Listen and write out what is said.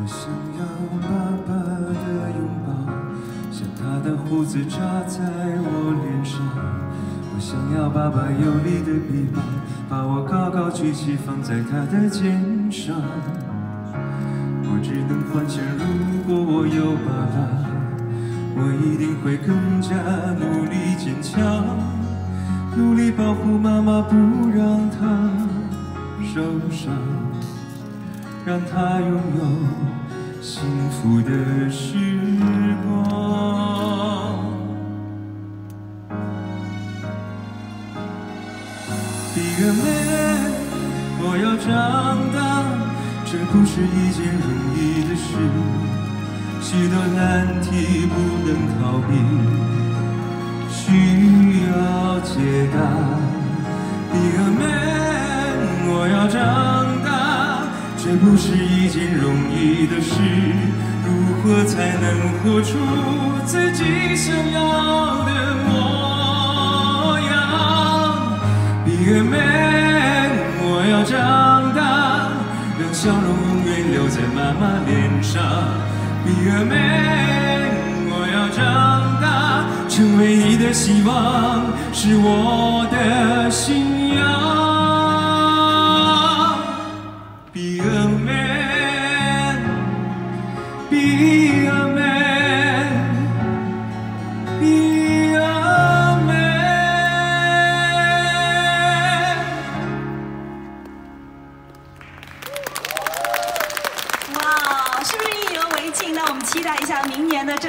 我想要爸爸的拥抱，像他的胡子扎在我脸上。我想要爸爸有力的臂膀，把我高高举起放在他的肩上。我只能幻想，如果我有爸爸，我一定会更加努力坚强，努力保护妈妈，不让她受伤。让她拥有幸福的时光。Be a man，我要长大，这不是一件容易的事，许多难题不能逃避，需要解答。Be a man，我要长大。这不是一件容易的事，如何才能活出自己想要的模样？Be a man，我要长，笑容永远留在妈妈脸上。Be a man，我要长大，成为你的希望，是我的信仰。Be a man, 我们期待一下明年的正。